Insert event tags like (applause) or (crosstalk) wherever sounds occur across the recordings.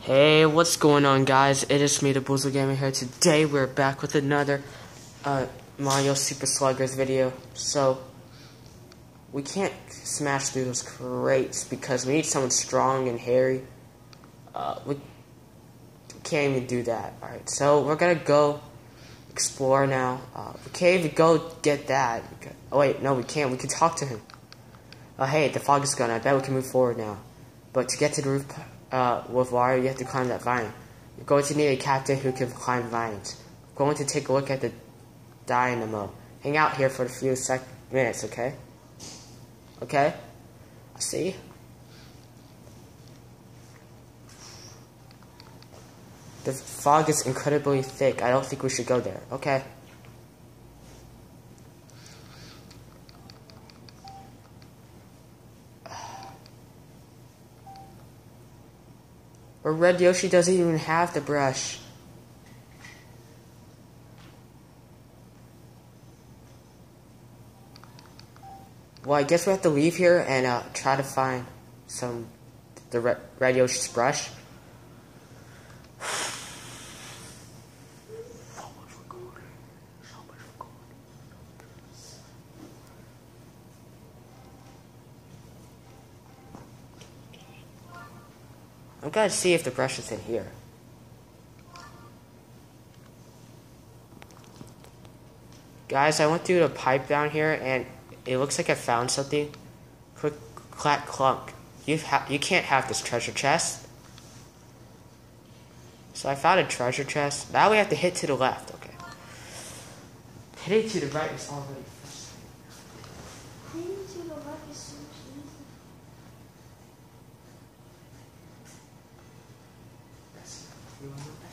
Hey, what's going on, guys? It is me, the Boozled Gamer here. Today, we're back with another uh, Mario Super Sluggers video. So, we can't smash through those crates because we need someone strong and hairy. Uh, we can't even do that. Alright, so we're gonna go explore now. Uh, we can't even go get that. Oh, wait, no, we can't. We can talk to him. Oh, hey, the fog is gone. I bet we can move forward now. But to get to the roof uh, with Wario, you have to climb that vine. You're going to need a captain who can climb vines. I'm going to take a look at the dynamo. Hang out here for a few sec minutes, okay? Okay? I see. The fog is incredibly thick. I don't think we should go there. Okay. Or Red Yoshi doesn't even have the brush. Well, I guess we have to leave here and uh, try to find some the Red, Red Yoshi's brush. I'm gonna see if the brush is in here. Guys, I went through the pipe down here and it looks like I found something. Quick, clack, clunk. You ha you can't have this treasure chest. So I found a treasure chest. Now we have to hit to the left. Okay. Hitting to the right is already. Hitting to the left is so easy. You wanna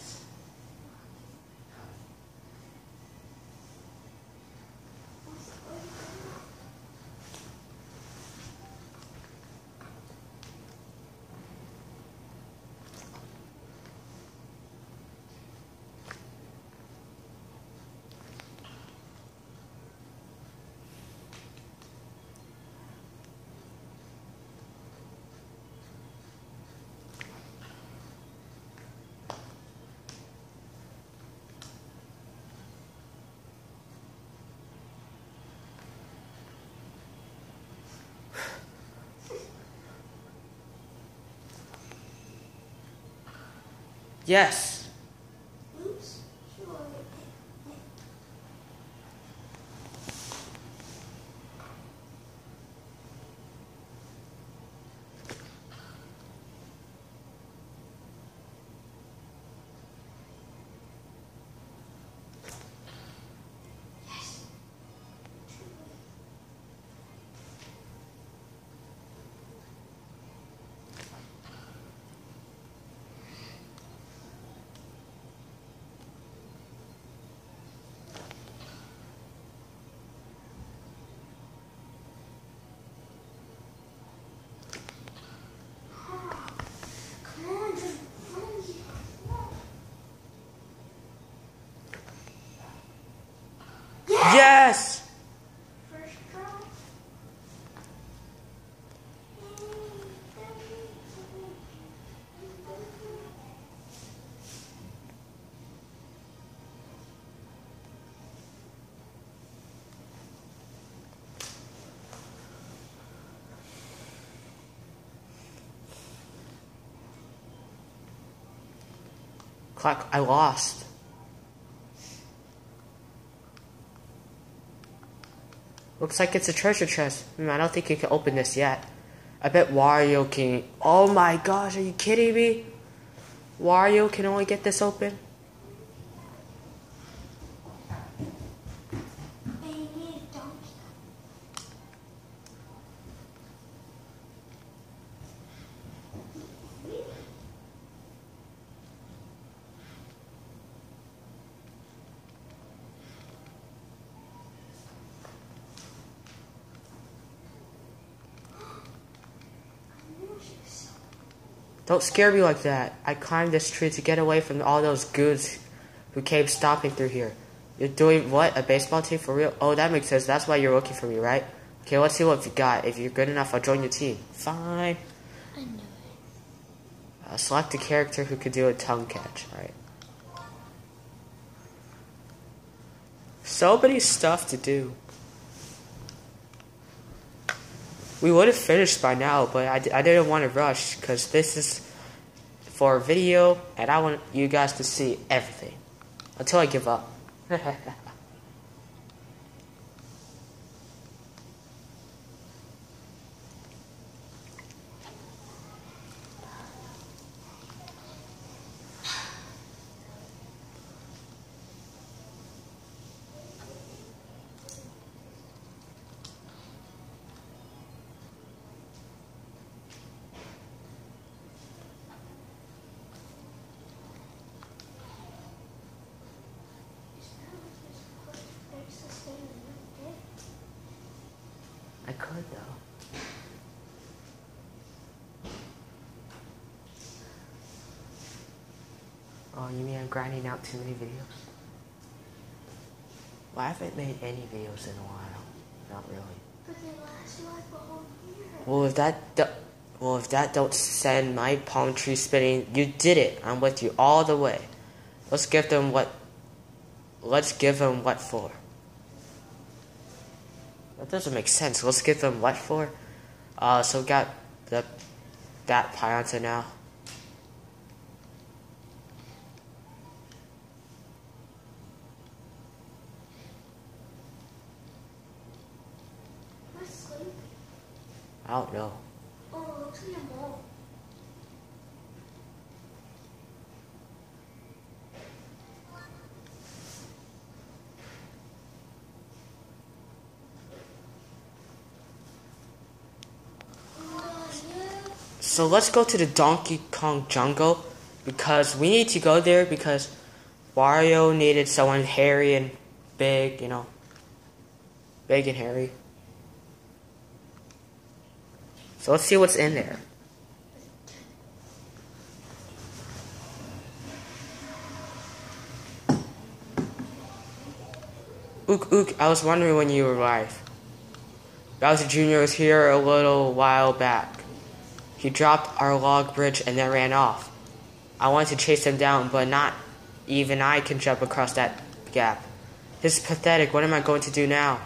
Yes. Oops. Sure. Come on, just run. Yes. First try. I lost. Looks like it's a treasure chest. Hmm, I don't think you can open this yet. I bet Wario can. Oh my gosh, are you kidding me? Wario can only get this open? Don't scare me like that. I climbed this tree to get away from all those goons who came stomping through here. You're doing what? A baseball team for real? Oh, that makes sense. That's why you're looking for me, right? Okay, let's see what you got. If you're good enough, I'll join your team. Fine. I know Uh, select a character who could do a tongue catch. Alright. So many stuff to do. We would have finished by now, but I, I didn't want to rush because this is for a video and I want you guys to see everything until I give up. (laughs) could though. Oh, you mean I'm grinding out too many videos? Well, I haven't made any videos in a while. Not really. But they last you like a whole year. Well, if that do- well, if that don't send my palm tree spinning, you did it. I'm with you all the way. Let's give them what. Let's give them what for. That doesn't make sense. Let's give them what for. Uh, so we got the that Pianta now. I? I don't know. Oh, it looks like a mole. Oh, So let's go to the Donkey Kong jungle because we need to go there because Wario needed someone hairy and big, you know. Big and hairy. So let's see what's in there. Ook ook, I was wondering when you arrived. Bowser Jr. was here a little while back. He dropped our log bridge and then ran off. I wanted to chase him down, but not even I can jump across that gap. This is pathetic. What am I going to do now?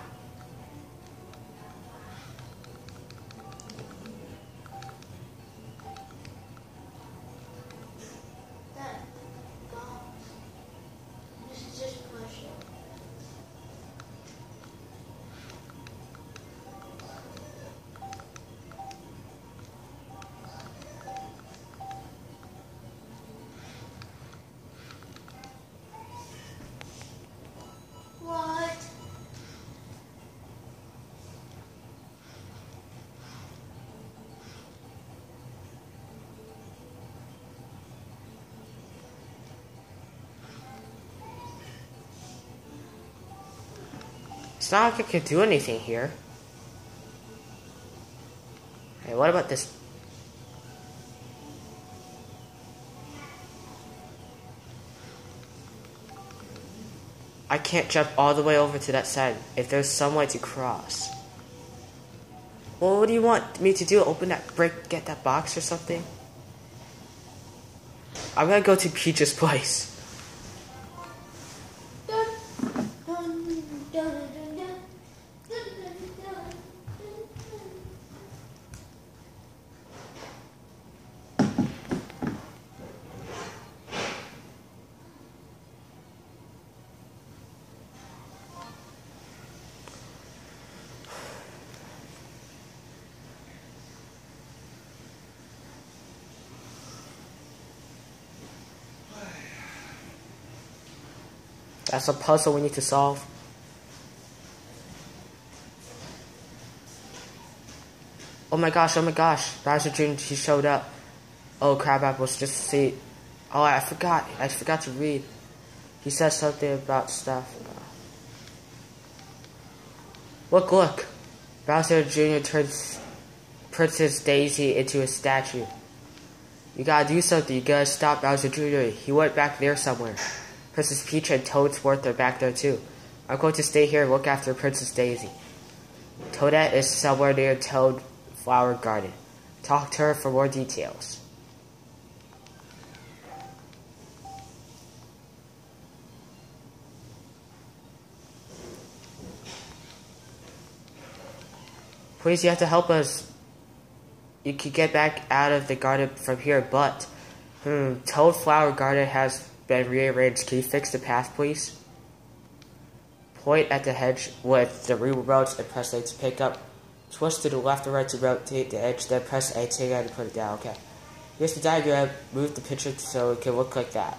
It's not like I can do anything here. Hey, what about this? I can't jump all the way over to that side if there's some way to cross. Well, what do you want me to do? Open that brick, get that box or something? I'm gonna go to Peach's (laughs) place. That's a puzzle we need to solve. Oh my gosh, oh my gosh. Bowser Jr. he showed up. Oh, Crab Apples, just see. Oh, I forgot. I forgot to read. He said something about stuff. Look, look. Bowser Jr. turns Princess Daisy into a statue. You gotta do something. You gotta stop Bowser Jr. He went back there somewhere. Princess Peach and Toadsworth are back there too. I'm going to stay here and look after Princess Daisy. Toadette is somewhere near Toad Flower Garden. Talk to her for more details. Please, you have to help us. You can get back out of the garden from here, but hmm, Toad Flower Garden has been rearranged. Can you fix the path, please? Point at the hedge with the reroutes and press A to pick up. Twist to the left or right to rotate the edge, then press A to and put it down. Okay. Here's the diagram. Move the picture so it can look like that.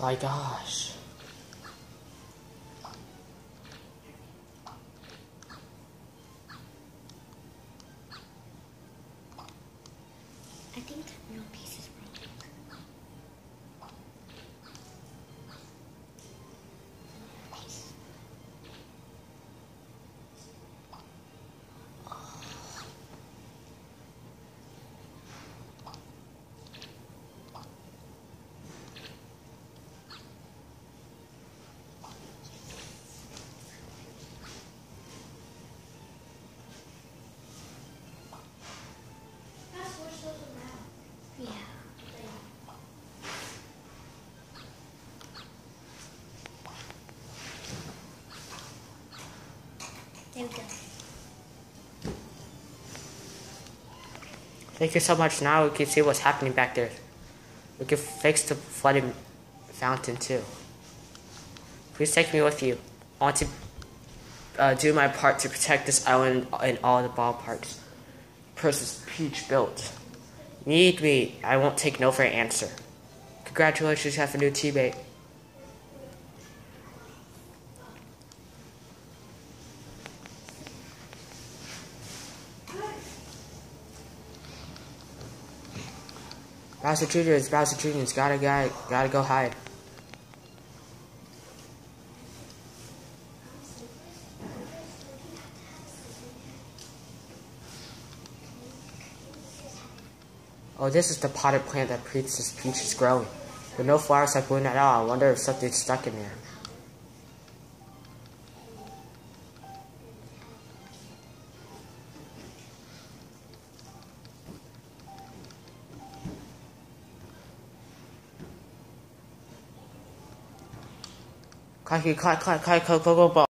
My gosh. I think no piece is wrong. Yeah. Thank you so much. Now we can see what's happening back there. We can fix the flooded fountain too. Please take me with you. I want to uh, do my part to protect this island and all the ballparks. Princess Peach built. Need me. I won't take no for an answer. Congratulations, you have a new teammate. Jr. has gotta, gotta, gotta go hide. Oh, this is the potted plant that Princess Peach is growing. But no flowers have bloomed at all. I wonder if something's stuck in there. Clacky, clack, clack, clack, clack, clack, clack, Never fade